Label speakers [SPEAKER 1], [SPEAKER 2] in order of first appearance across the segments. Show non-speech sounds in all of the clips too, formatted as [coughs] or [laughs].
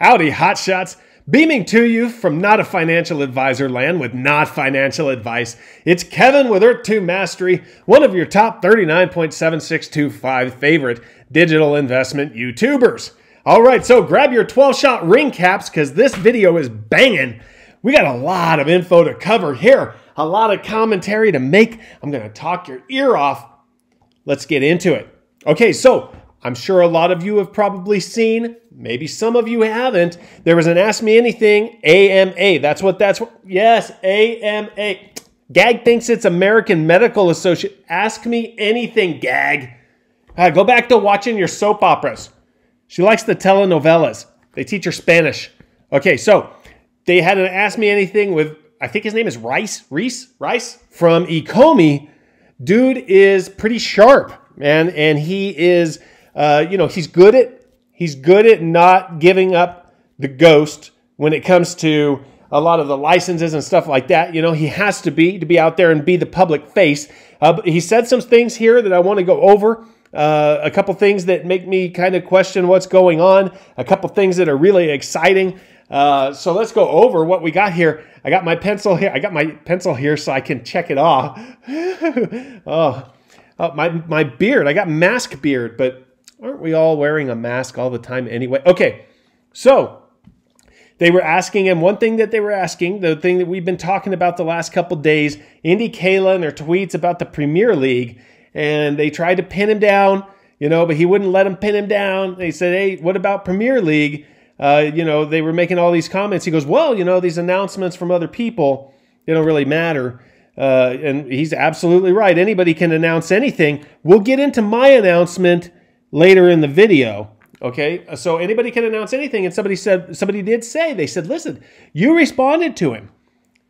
[SPEAKER 1] Howdy, hotshots. Beaming to you from Not a Financial Advisor land with not financial advice. It's Kevin with Earth 2 Mastery, one of your top 39.7625 favorite digital investment YouTubers. All right, so grab your 12 shot ring caps because this video is banging. We got a lot of info to cover here, a lot of commentary to make. I'm going to talk your ear off. Let's get into it. Okay, so I'm sure a lot of you have probably seen, maybe some of you haven't. There was an Ask Me Anything AMA. That's what that's. What, yes, AMA. Gag thinks it's American Medical Association. Ask me anything, Gag. Uh, go back to watching your soap operas. She likes the telenovelas. They teach her Spanish. Okay, so they had an Ask Me Anything with, I think his name is Rice, Reese, Rice from Ecomi. Dude is pretty sharp, man, and he is uh, you know, he's good at he's good at not giving up the ghost when it comes to a lot of the licenses and stuff like that. You know, he has to be to be out there and be the public face. Uh, he said some things here that I want to go over. Uh, a couple things that make me kind of question what's going on. A couple things that are really exciting. Uh, so let's go over what we got here. I got my pencil here. I got my pencil here so I can check it off. [laughs] oh, oh, my my beard. I got mask beard, but aren't we all wearing a mask all the time anyway? Okay, so they were asking him one thing that they were asking, the thing that we've been talking about the last couple days, Indy Kayla and their tweets about the Premier League, and they tried to pin him down, you know, but he wouldn't let them pin him down. They said, "Hey, what about Premier League?" Uh, you know, they were making all these comments. He goes, "Well, you know, these announcements from other people, they don't really matter." Uh, and he's absolutely right. Anybody can announce anything. We'll get into my announcement later in the video. Okay, uh, so anybody can announce anything, and somebody said somebody did say they said, "Listen, you responded to him,"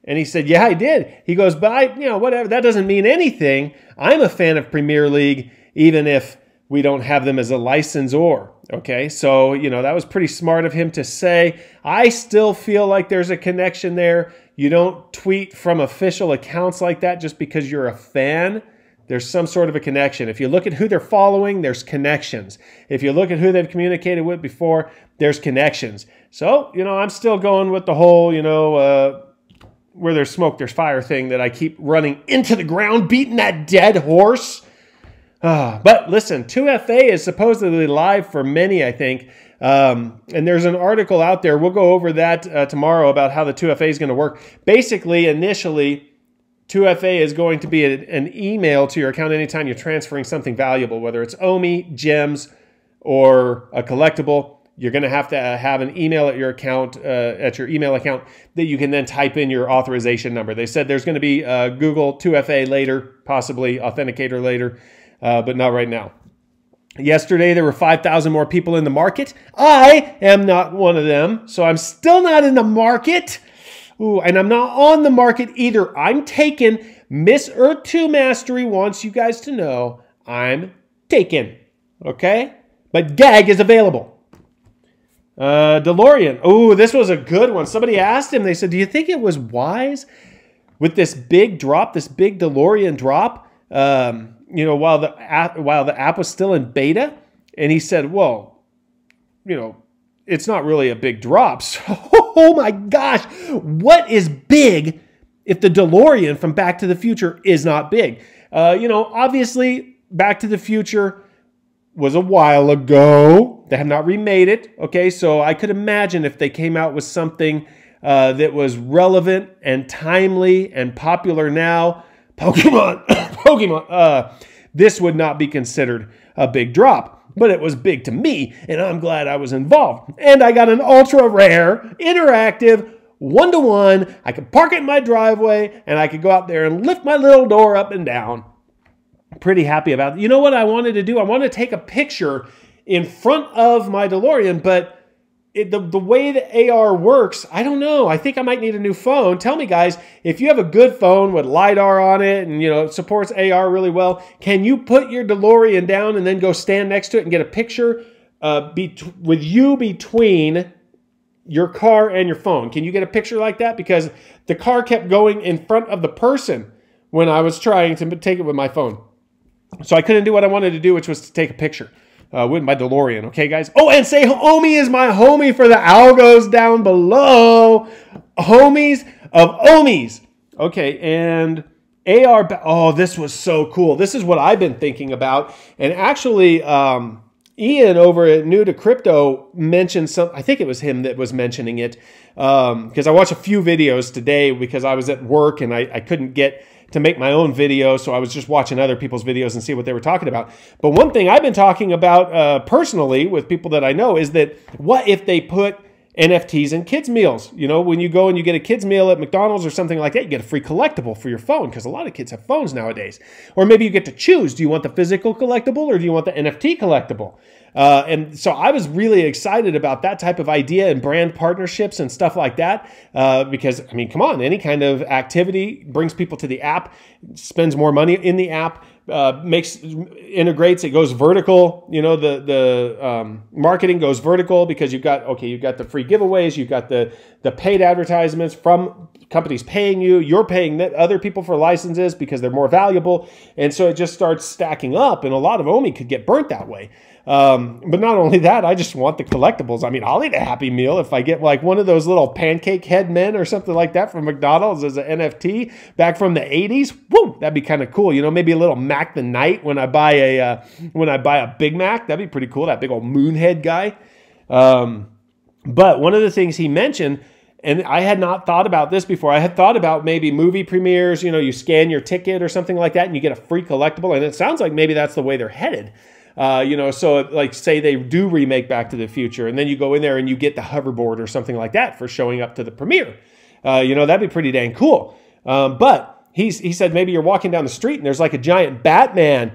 [SPEAKER 1] and he said, "Yeah, I did." He goes, "But I, you know, whatever. That doesn't mean anything. I'm a fan of Premier League, even if we don't have them as a licensor." Okay, so you know that was pretty smart of him to say. I still feel like there's a connection there. You don't tweet from official accounts like that just because you're a fan there's some sort of a connection. If you look at who they're following, there's connections. If you look at who they've communicated with before, there's connections. So, you know, I'm still going with the whole, you know, uh, where there's smoke, there's fire thing that I keep running into the ground, beating that dead horse. Uh, but listen, 2FA is supposedly live for many, I think. Um, and there's an article out there. We'll go over that uh, tomorrow about how the 2FA is going to work. Basically, initially, 2FA is going to be a, an email to your account anytime you're transferring something valuable, whether it's OMI, gems, or a collectible. You're going to have to have an email at your account, uh, at your email account, that you can then type in your authorization number. They said there's going to be uh, Google 2FA later, possibly Authenticator later, uh, but not right now. Yesterday, there were 5,000 more people in the market. I am not one of them, so I'm still not in the market. Ooh, and I'm not on the market either. I'm taken. Miss Earth 2 Mastery wants you guys to know I'm taken. Okay? But GAG is available. Uh, DeLorean. Oh, this was a good one. Somebody asked him, they said, Do you think it was wise with this big drop, this big DeLorean drop, um, you know, while the app, while the app was still in beta? And he said, Well, you know, it's not really a big drop. [laughs] So, oh my gosh, what is big if the DeLorean from Back to the Future is not big? Uh, you know, obviously, Back to the Future was a while ago. They have not remade it. Okay, so I could imagine if they came out with something uh, that was relevant and timely and popular now, Pokemon, [coughs] Pokemon, uh, this would not be considered a big drop but it was big to me, and I'm glad I was involved. And I got an ultra rare, interactive, one to one. I could park it in my driveway, and I could go out there and lift my little door up and down. Pretty happy about it. You know what I wanted to do? I wanted to take a picture in front of my DeLorean, but it, the, the way the AR works, I don't know. I think I might need a new phone. Tell me, guys, if you have a good phone with LiDAR on it and, you know, supports AR really well, can you put your DeLorean down and then go stand next to it and get a picture uh, with you between your car and your phone? Can you get a picture like that? Because the car kept going in front of the person when I was trying to take it with my phone. So I couldn't do what I wanted to do, which was to take a picture. Uh, win by DeLorean. Okay, guys. Oh, and say homie is my homie for the algos down below. Homies of homies. Okay, and AR. Oh, this was so cool. This is what I've been thinking about. And actually, um, Ian over at New to Crypto mentioned some. I think it was him that was mentioning it Um, because um, I watched a few videos today because I was at work and I, I couldn't get to make my own video, so I was just watching other people's videos and see what they were talking about. But one thing I've been talking about uh, personally with people that I know is that what if they put NFTs and kids' meals. You know, when you go and you get a kids' meal at McDonald's or something like that, you get a free collectible for your phone because a lot of kids have phones nowadays. Or maybe you get to choose do you want the physical collectible or do you want the NFT collectible? Uh, and so I was really excited about that type of idea and brand partnerships and stuff like that uh, because, I mean, come on, any kind of activity brings people to the app, spends more money in the app uh, makes integrates it goes vertical you know the the um, marketing goes vertical because you've got okay you've got the free giveaways you've got the the paid advertisements from companies paying you you're paying other people for licenses because they're more valuable. And so it just starts stacking up and a lot of omi could get burnt that way um, but not only that, I just want the collectibles. I mean, I'll eat a Happy Meal if I get like one of those little pancake head men or something like that from McDonald's as an NFT back from the 80s. Woo, that'd be kind of cool. You know, maybe a little Mac Tonight when I buy a uh, when I buy a Big Mac. That'd be pretty cool. That big old moonhead guy. Um, but one of the things he mentioned and I had not thought about this before. I had thought about maybe movie premieres, you know, you scan your ticket or something like that and you get a free collectible. And it sounds like maybe that's the way they're headed. Uh, you know, so like say they do remake Back to the Future, and then you go in there and you get the hoverboard or something like that for showing up to the premiere. Uh, you know, that'd be pretty dang cool. Um, but he's, he said maybe you're walking down the street and there's like a giant Batman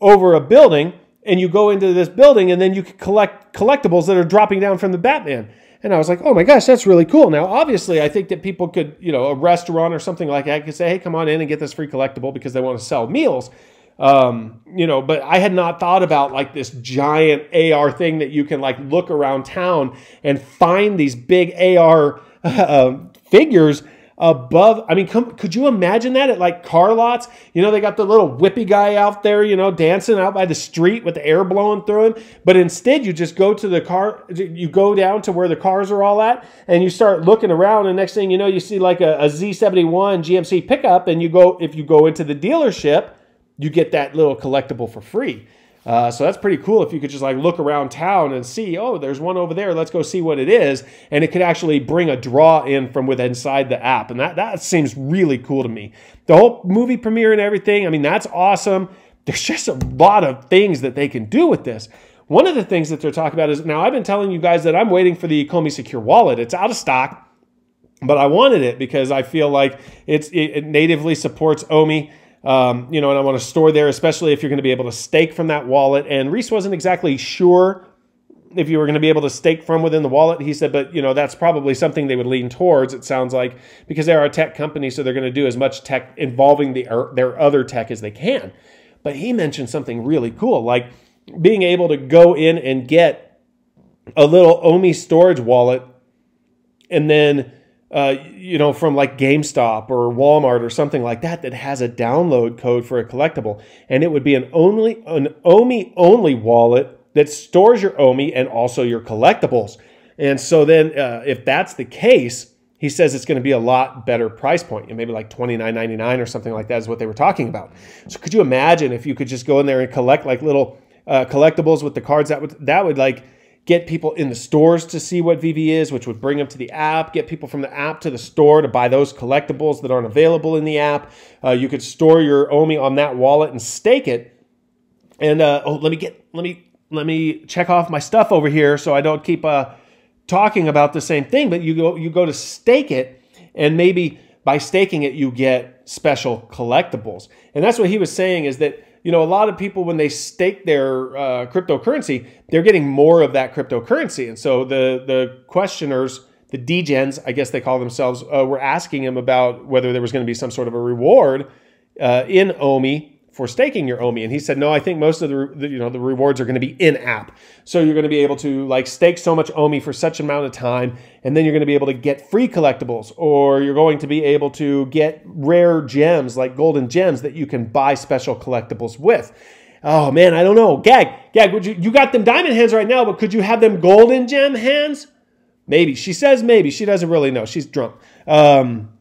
[SPEAKER 1] over a building, and you go into this building and then you collect collectibles that are dropping down from the Batman. And I was like, oh my gosh, that's really cool. Now, obviously, I think that people could, you know, a restaurant or something like that could say, hey, come on in and get this free collectible because they want to sell meals. Um, you know, but I had not thought about like this giant AR thing that you can like look around town and find these big AR [laughs] uh, figures above. I mean, come, could you imagine that at like car lots? You know, they got the little whippy guy out there, you know, dancing out by the street with the air blowing through him. But instead, you just go to the car, you go down to where the cars are all at, and you start looking around. And next thing you know, you see like a a Z71 GMC pickup, and you go, if you go into the dealership, you get that little collectible for free. Uh, so that's pretty cool if you could just like look around town and see, oh, there's one over there. Let's go see what it is. And it could actually bring a draw in from within inside the app. And that, that seems really cool to me. The whole movie premiere and everything, I mean, that's awesome. There's just a lot of things that they can do with this. One of the things that they're talking about is now I've been telling you guys that I'm waiting for the Ecomi Secure wallet. It's out of stock, but I wanted it because I feel like it's, it natively supports OMI. Um, you know, and I want to store there, especially if you're going to be able to stake from that wallet. And Rhys wasn't exactly sure if you were going to be able to stake from within the wallet. He said, but you know, that's probably something they would lean towards. It sounds like because they are a tech company, so they're going to do as much tech involving the their other tech as they can. But he mentioned something really cool, like being able to go in and get a little Omi storage wallet and then uh, you know, from like GameStop or Walmart or something like that that has a download code for a collectible, and it would be an only an OMI only wallet that stores your OMI and also your collectibles. And so then, uh, if that's the case, he says it's going to be a lot better price point, and maybe like twenty nine ninety nine or something like that is what they were talking about. So could you imagine if you could just go in there and collect like little uh, collectibles with the cards that would that would like get people in the stores to see what VeVe is, which would bring them to the app, get people from the app to the store to buy those collectibles that aren't available in the app. Uh, you could store your OMI on that wallet and stake it. And uh, oh, let me get let me let me check off my stuff over here so I don't keep uh, talking about the same thing. But you go you go to stake it, and maybe by staking it you get special collectibles. And that's what he was saying is that you know, a lot of people when they stake their uh, cryptocurrency, they're getting more of that cryptocurrency. And so the the questioners, the degens, I guess they call themselves, uh, were asking him about whether there was going to be some sort of a reward uh, in OMI for staking your OMI. And he said, no, I think most of the, the, you know the rewards are going to be in app. So you're going to be able to like stake so much OMI for such amount of time, and then you're going to be able to get free collectibles, or you're going to be able to get rare gems like golden gems that you can buy special collectibles with. Oh man, I don't know. Gag, gag. Would you? You got them diamond hands right now, but could you have them golden gem hands? Maybe. She says maybe. She doesn't really know. She's drunk. Um,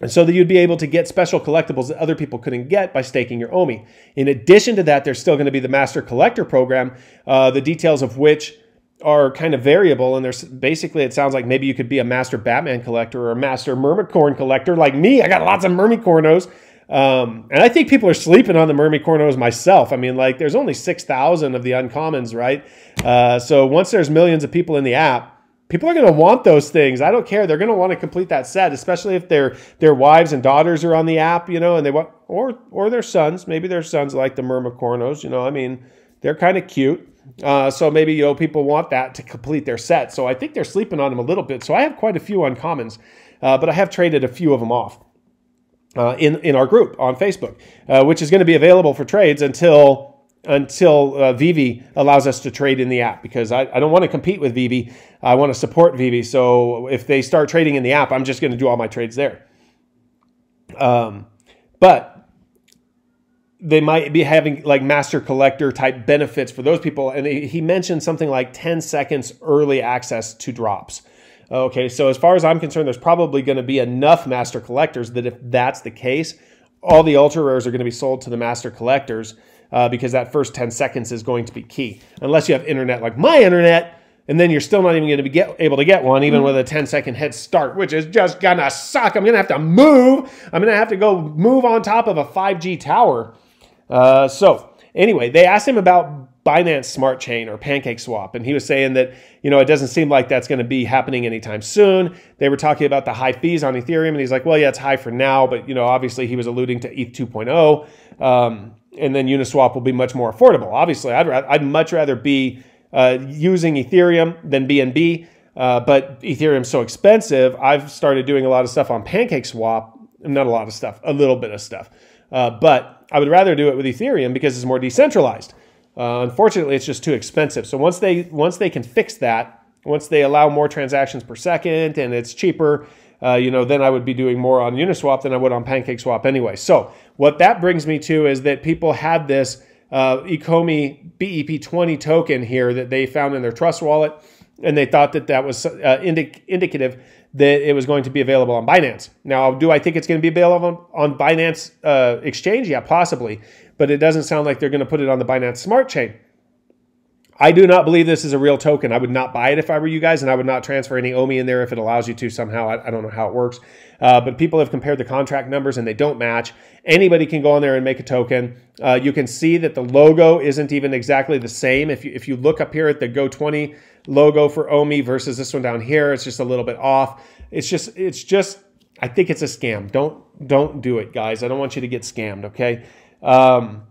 [SPEAKER 1] and so that you'd be able to get special collectibles that other people couldn't get by staking your OMI. In addition to that, there's still going to be the Master Collector program, uh, the details of which are kind of variable. And there's basically, it sounds like maybe you could be a Master Batman collector or a Master Mermicorn collector like me. I got lots of Mermicornos. Um, and I think people are sleeping on the Mermicornos myself. I mean, like, there's only 6,000 of the uncommons, right? Uh, so once there's millions of people in the app, people are going to want those things. I don't care. They're going to want to complete that set, especially if their their wives and daughters are on the app, you know, and they want or or their sons. Maybe their sons like the Mermicornos, you know. I mean, they're kind of cute. Uh, so maybe you know people want that to complete their set. So I think they're sleeping on them a little bit. So I have quite a few uncommons, uh, but I have traded a few of them off. Uh, in in our group on Facebook, uh, which is going to be available for trades until until uh, VeVe allows us to trade in the app because I, I don't want to compete with VeVe. I want to support VeVe. So if they start trading in the app, I'm just going to do all my trades there. Um, but they might be having like master collector type benefits for those people. And he mentioned something like 10 seconds early access to drops. Okay, so as far as I'm concerned, there's probably going to be enough master collectors that if that's the case, all the ultra rares are going to be sold to the master collectors uh, because that first 10 seconds is going to be key. Unless you have internet like my internet, and then you're still not even going to be get, able to get one, even mm-hmm. with a 10 second head start, which is just gonna suck. I'm gonna have to move. I'm gonna have to go move on top of a 5G tower. Uh, so, anyway, they asked him about Binance Smart Chain or Pancake Swap, and he was saying that you know it doesn't seem like that's going to be happening anytime soon. They were talking about the high fees on Ethereum, and he's like, well, yeah, it's high for now, but you know, obviously he was alluding to ETH 2.0. Um, and then Uniswap will be much more affordable. Obviously, I'd, I'd much rather be uh, using Ethereum than BNB, uh, but Ethereum's so expensive. I've started doing a lot of stuff on PancakeSwap. Not a lot of stuff, a little bit of stuff. Uh, but I would rather do it with Ethereum because it's more decentralized. Uh, unfortunately, it's just too expensive. So once they once they can fix that, once they allow more transactions per second and it's cheaper, uh, you know, then I would be doing more on Uniswap than I would on PancakeSwap anyway. So what that brings me to is that people had this uh, Ecomi BEP20 token here that they found in their Trust wallet, and they thought that that was uh, indic- indicative that it was going to be available on Binance. Now, do I think it's going to be available on, Binance uh, Exchange? Yeah, possibly, but it doesn't sound like they're going to put it on the Binance Smart Chain. I do not believe this is a real token. I would not buy it if I were you guys, and I would not transfer any OMI in there if it allows you to somehow. I, I don't know how it works. Uh, but people have compared the contract numbers and they don't match. Anybody can go on there and make a token. Uh, you can see that the logo isn't even exactly the same. If you, if you look up here at the Go20 logo for OMI versus this one down here, it's just a little bit off. It's just, it's just, I think it's a scam. Don't, don't do it, guys. I don't want you to get scammed, okay? Um,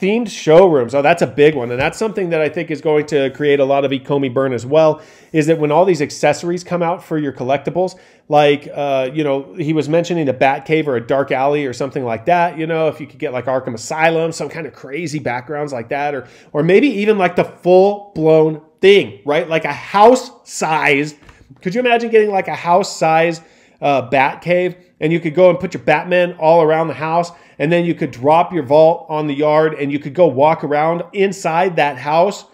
[SPEAKER 1] themed showrooms. Oh, that's a big one. And that's something that I think is going to create a lot of Ecomi burn as well. Is that when all these accessories come out for your collectibles, like, uh, you know, he was mentioning a Bat Cave or a Dark Alley or something like that. You know, if you could get like Arkham Asylum, some kind of crazy backgrounds like that, or, or maybe even like the full blown thing, right? Like a house size. Could you imagine getting like a house size uh, Bat Cave? and you could go and put your Batman all around the house, and then you could drop your vault on the yard, and you could go walk around inside that house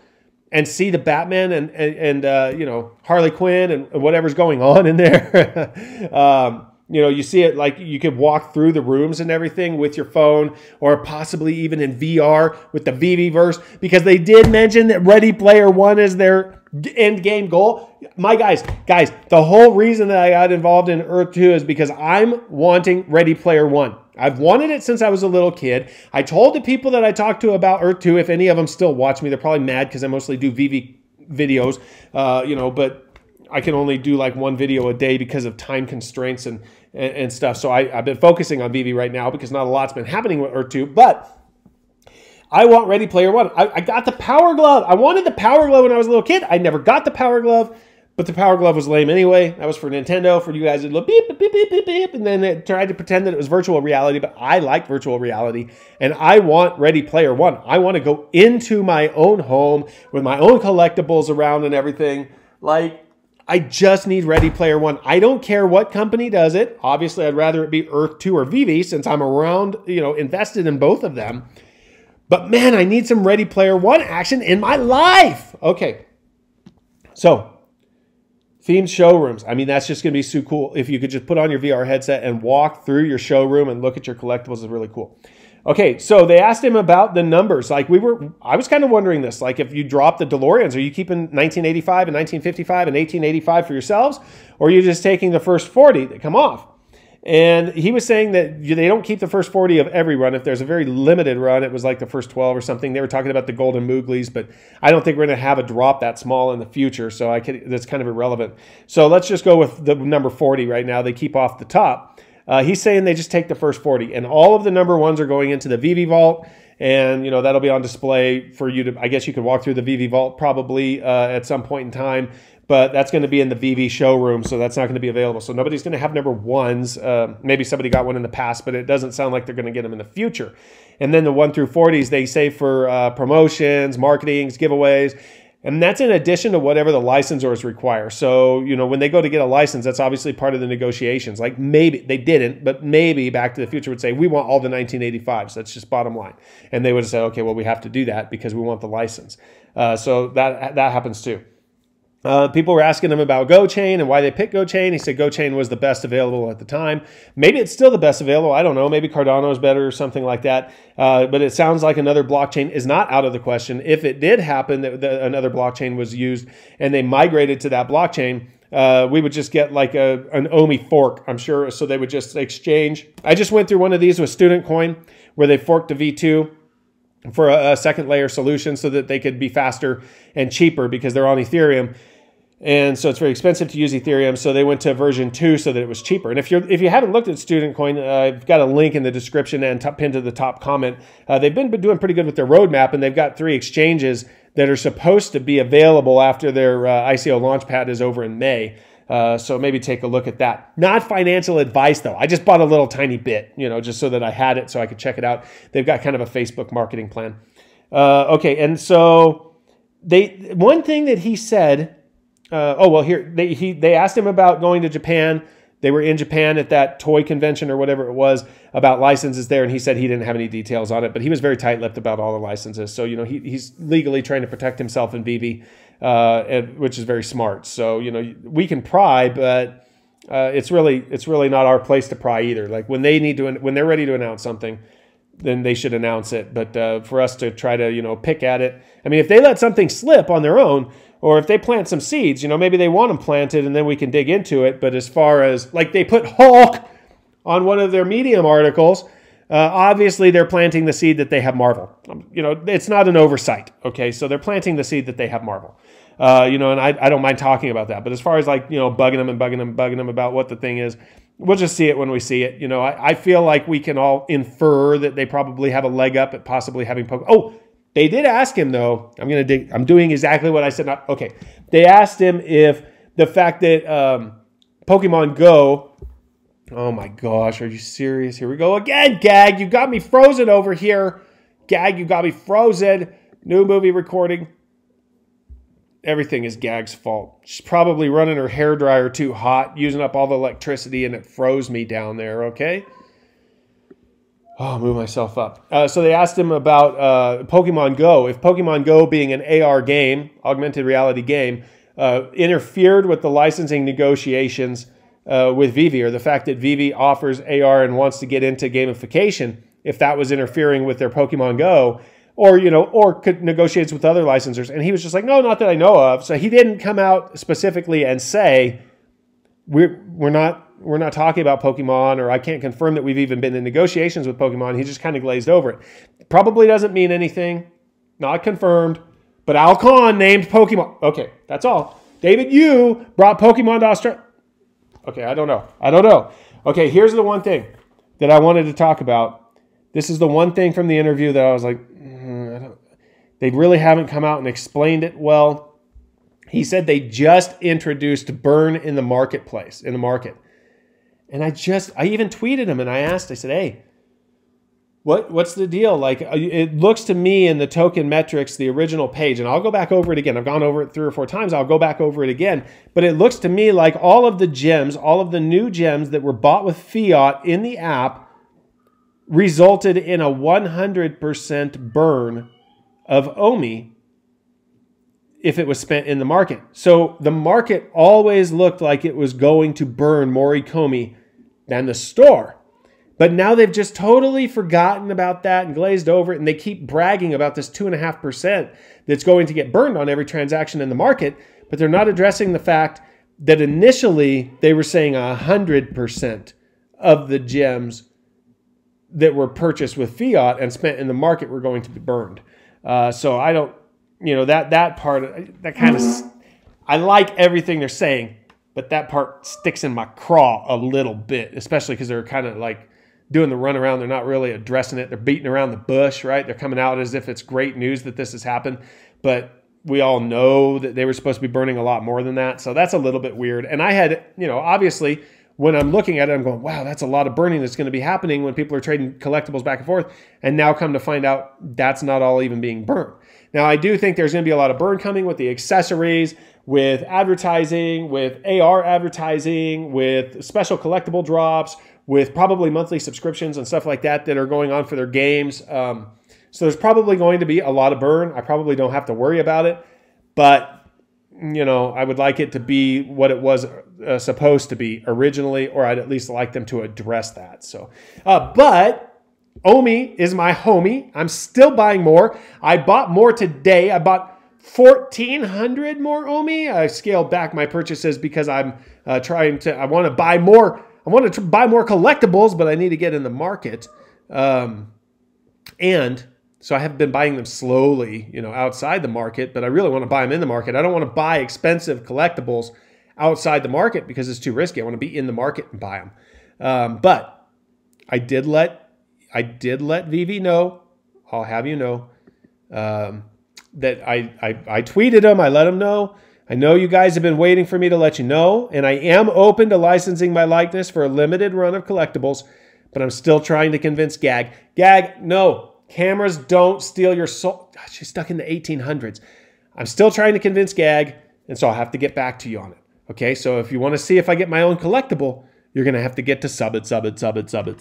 [SPEAKER 1] and see the Batman and and, and uh, you know Harley Quinn and whatever's going on in there. [laughs] um, you know, you see it like you could walk through the rooms and everything with your phone, or possibly even in VR with the VeVe verse, because they did mention that Ready Player One is their end game goal. My guys, guys, the whole reason that I got involved in Earth 2 is because I'm wanting Ready Player One. I've wanted it since I was a little kid. I told the people that I talked to about Earth 2, if any of them still watch me, they're probably mad because I mostly do VeVe videos, uh, you know, but I can only do like one video a day because of time constraints and and, and stuff. So I, have been focusing on VeVe right now because not a lot's been happening with Earth 2, but I want Ready Player One. I, I, got the Power Glove. I wanted the Power Glove when I was a little kid. I never got the Power Glove, but the Power Glove was lame anyway. That was for Nintendo. For you guys, it looked beep, beep, beep, beep, beep, and then it tried to pretend that it was virtual reality, but I like virtual reality, and I want Ready Player One. I want to go into my own home with my own collectibles around and everything. Like, I just need Ready Player One. I don't care what company does it. Obviously, I'd rather it be Earth 2 or VeVe since I'm around, you know, invested in both of them. But man, I need some Ready Player One action in my life. Okay. So, themed showrooms. I mean, that's just going to be so cool. If you could just put on your VR headset and walk through your showroom and look at your collectibles is really cool. Okay, so they asked him about the numbers. Like we were, I was kind of wondering this. Like if you drop the DeLoreans, are you keeping 1985 and 1955 and 1885 for yourselves, or are you just taking the first 40 that come off? And he was saying that they don't keep the first 40 of every run. If there's a very limited run, it was like the first 12 or something. They were talking about the Golden Mooglies, but I don't think we're going to have a drop that small in the future. So I could, that's kind of irrelevant. So let's just go with the number 40 right now. They keep off the top. Uh, he's saying they just take the first 40, and all of the number ones are going into the VeVe Vault and you know that'll be on display for you to i guess you could walk through the VeVe vault probably uh, at some point in time but that's going to be in the VeVe showroom, so that's not going to be available. So nobody's going to have number ones. Uh, maybe somebody got one in the past, but it doesn't sound like they're going to get them in the future. And then the one through 40s, they say for uh, promotions, marketings, giveaways. And that's in addition to whatever the licensors require. So, you know, when they go to get a license, that's obviously part of the negotiations. Like maybe they didn't, but maybe Back to the Future would say, we want all the 1985s. That's just bottom line. And they would say, okay, well, we have to do that because we want the license. Uh, so that that happens too. Uh, people were asking him about GoChain and why they picked GoChain. He said GoChain was the best available at the time. Maybe it's still the best available. I don't know. Maybe Cardano is better or something like that. Uh, but it sounds like another blockchain is not out of the question. If it did happen that, that another blockchain was used and they migrated to that blockchain, uh, we would just get like a, an OMI fork, I'm sure. So they would just exchange. I just went through one of these with Student Coin where they forked the V2 for a, a second layer solution so that they could be faster and cheaper because they're on Ethereum and so it's very expensive to use Ethereum. So they went to version two so that it was cheaper. And if you're if you haven't looked at Student Coin, uh, I've got a link in the description and pinned to the top comment. Uh, they've been doing pretty good with their roadmap, and they've got three exchanges that are supposed to be available after their uh, ICO launchpad is over in May. Uh, so maybe take a look at that. Not financial advice though. I just bought a little tiny bit, you know, just so that I had it so I could check it out. They've got kind of a Facebook marketing plan. Uh, okay, and so they one thing that he said uh, oh well, here they he they asked him about going to Japan. They were in Japan at that toy convention or whatever it was about licenses there, and he said he didn't have any details on it, but he was very tight-lipped about all the licenses. So you know he, he's legally trying to protect himself and VeVe, uh, and, which is very smart. So you know we can pry, but uh, it's really it's really not our place to pry either. Like when they need to when they're ready to announce something, then they should announce it. But uh, for us to try to you know pick at it, I mean if they let something slip on their own or if they plant some seeds, you know, maybe they want them planted and then we can dig into it. But as far as like they put Hulk on one of their Medium articles, uh, obviously they're planting the seed that they have Marvel. Um, you know, it's not an oversight. Okay, so they're planting the seed that they have Marvel. Uh, you know, and I, I don't mind talking about that. But as far as like you know, bugging them and bugging them, bugging them about what the thing is, we'll just see it when we see it. You know, I, I feel like we can all infer that they probably have a leg up at possibly having Pokemon. Oh, they did ask him though. I'm gonna dig. I'm doing exactly what I said. Not, okay. They asked him if the fact that um, Pokemon Go. Oh my gosh, are you serious? Here we go again, Gag. You got me frozen over here. Gag, you got me frozen. New movie recording. Everything is Gag's fault. She's probably running her hair dryer too hot, using up all the electricity, and it froze me down there. Okay. Oh, move myself up. Uh, so they asked him about uh, Pokemon Go. If Pokemon Go, being an AR game, augmented reality game, uh, interfered with the licensing negotiations uh, with VeVe, or the fact that VeVe offers AR and wants to get into gamification, if that was interfering with their Pokemon Go, or you know, or could negotiates with other licensors, and he was just like, no, not that I know of. So he didn't come out specifically and say we're we're not we're not talking about Pokemon, or I can't confirm that we've even been in negotiations with Pokemon. He just kind of glazed over it. Probably doesn't mean anything. Not confirmed. But Al Khan named Pokemon. Okay, that's all. David you brought Pokemon to Australia. Okay, I don't know. I don't know. Okay, here's the one thing that I wanted to talk about. This is the one thing from the interview that I was like, mm, they really haven't come out and explained it well. He said they just introduced burn in the marketplace, in the market. And I just, I even tweeted him and I asked, I said, hey, what what's the deal? Like it looks to me in the token metrics, the original page, and I'll go back over it again. I've gone over it three or four times. I'll go back over it again. But it looks to me like all of the gems, all of the new gems that were bought with fiat in the app resulted in a 100% burn of OMI if it was spent in the market. So the market always looked like it was going to burn more Ecomi than the store. But now they've just totally forgotten about that and glazed over it, and they keep bragging about this 2.5% that's going to get burned on every transaction in the market, but they're not addressing the fact that initially they were saying 100% of the gems that were purchased with fiat and spent in the market were going to be burned. Uh, so I don't, you know, that that part that kind of I like everything they're saying, but that part sticks in my craw a little bit, especially because they're kind of like doing the runaround. They're not really addressing it. They're beating around the bush, right? They're coming out as if it's great news that this has happened, but we all know that they were supposed to be burning a lot more than that. So that's a little bit weird. And I had, you know, obviously when I'm looking at it, I'm going, wow, that's a lot of burning that's going to be happening when people are trading collectibles back and forth. And now come to find out that's not all even being burned. Now, I do think there's going to be a lot of burn coming with the accessories, with advertising, with AR advertising, with special collectible drops, with probably monthly subscriptions and stuff like that that are going on for their games. Um, so there's probably going to be a lot of burn. I probably don't have to worry about it, but you know, I would like it to be what it was uh, supposed to be originally, or I'd at least like them to address that. So, uh, but Omi is my homie. I'm still buying more. I bought more today. I bought 1,400 more Omi. I scaled back my purchases because I'm uh, trying to, I want to buy more I want to buy more collectibles, but I need to get in the market. Um, and so I have been buying them slowly, you know, outside the market, but I really want to buy them in the market. I don't want to buy expensive collectibles outside the market because it's too risky. I want to be in the market and buy them. Um, but I did let I did let VeVe know. I'll have you know um, that I, I I tweeted him. I let him know I know you guys have been waiting for me to let you know, and I am open to licensing my likeness for a limited run of collectibles, but I'm still trying to convince Gag. Gag, no, cameras don't steal your soul. God, she's stuck in the 1800s. I'm still trying to convince Gag, and so I'll have to get back to you on it. Okay, so if you want to see if I get my own collectible, you're going to have to get to sub it, sub it, sub it, sub it, sub